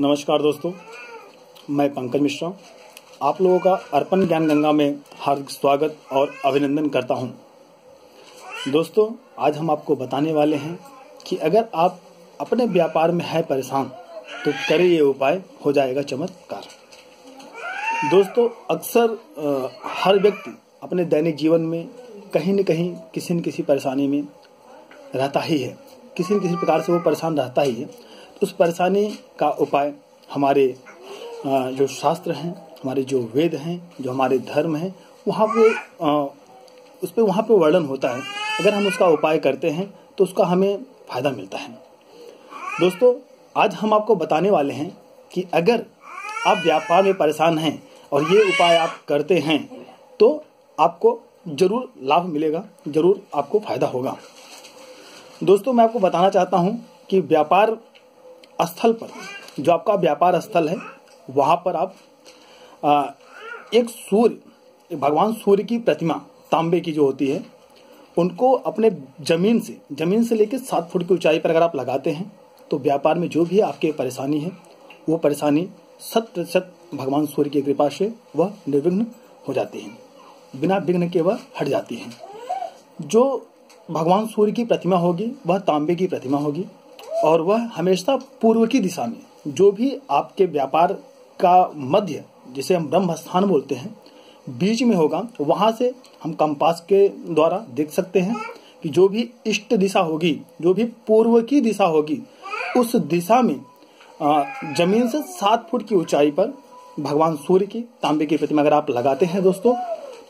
नमस्कार दोस्तों, मैं पंकज मिश्रा। आप लोगों का अर्पण ज्ञान गंगा में हार्दिक स्वागत और अभिनंदन करता हूँ। दोस्तों, आज हम आपको बताने वाले हैं कि अगर आप अपने व्यापार में है परेशान तो करें ये उपाय, हो जाएगा चमत्कार। दोस्तों, अक्सर हर व्यक्ति अपने दैनिक जीवन में कहीं न कहीं किसी न किसी परेशानी में रहता ही है। किसी न किसी प्रकार से वो परेशान रहता ही है। उस परेशानी का उपाय हमारे जो शास्त्र हैं, हमारे जो वेद हैं, जो हमारे धर्म हैं, वहाँ पे उस पर वहाँ पे वर्णन होता है। अगर हम उसका उपाय करते हैं तो उसका हमें फ़ायदा मिलता है। दोस्तों, आज हम आपको बताने वाले हैं कि अगर आप व्यापार में परेशान हैं और ये उपाय आप करते हैं तो आपको ज़रूर लाभ मिलेगा, ज़रूर आपको फ़ायदा होगा। दोस्तों, मैं आपको बताना चाहता हूँ कि व्यापार स्थल पर जो आपका व्यापार स्थल है वहाँ पर आप आ, एक सूर्य भगवान सूर्य की प्रतिमा तांबे की जो होती है उनको अपने ज़मीन से ज़मीन से लेकर सात फुट की ऊंचाई पर अगर आप लगाते हैं तो व्यापार में जो भी आपके परेशानी है वो परेशानी शत प्रतिशत भगवान सूर्य की कृपा से वह निर्विघ्न हो जाती है। बिना विघ्न के वह हट जाती है। जो भगवान सूर्य की प्रतिमा होगी वह तांबे की प्रतिमा होगी और वह हमेशा पूर्व की दिशा में, जो भी आपके व्यापार का मध्य, जिसे हम ब्रह्म स्थान बोलते हैं, बीच में होगा, वहाँ से हम कंपास के द्वारा देख सकते हैं कि जो भी इष्ट दिशा होगी, जो भी पूर्व की दिशा होगी, उस दिशा में ज़मीन से सात फुट की ऊंचाई पर भगवान सूर्य की तांबे की प्रतिमा अगर आप लगाते हैं दोस्तों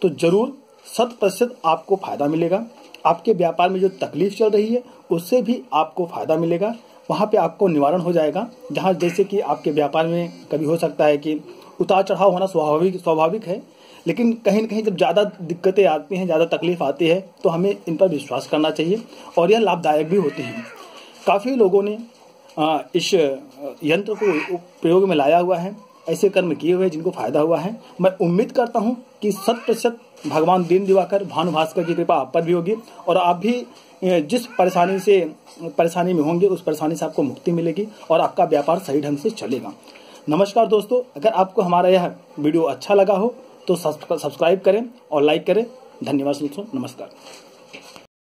तो ज़रूर शत प्रतिशत आपको फ़ायदा मिलेगा। आपके व्यापार में जो तकलीफ़ चल रही है, उससे भी आपको फ़ायदा मिलेगा। वहाँ पे आपको निवारण हो जाएगा। जहाँ जैसे कि आपके व्यापार में कभी हो सकता है कि उतार चढ़ाव होना स्वाभाविक स्वाभाविक है। लेकिन कहीं ना कहीं जब ज़्यादा दिक्कतें आती हैं, ज़्यादा तकलीफ़ आती है तो हमें इन पर विश्वास करना चाहिए और यह लाभदायक भी होते हैं। काफ़ी लोगों ने इस यंत्र को प्रयोग में लाया हुआ है। ऐसे कर्म किए हुए जिनको फ़ायदा हुआ है। मैं उम्मीद करता हूँ कि शत प्रतिशत भगवान दीन दिवाकर, भानु भास्कर की कृपा आप पर भी होगी और आप भी जिस परेशानी से, परेशानी में होंगे, उस परेशानी से आपको मुक्ति मिलेगी और आपका व्यापार सही ढंग से चलेगा। नमस्कार दोस्तों, अगर आपको हमारा यह वीडियो अच्छा लगा हो तो सब्सक्राइब करें और लाइक करें। धन्यवाद दोस्तों, नमस्कार।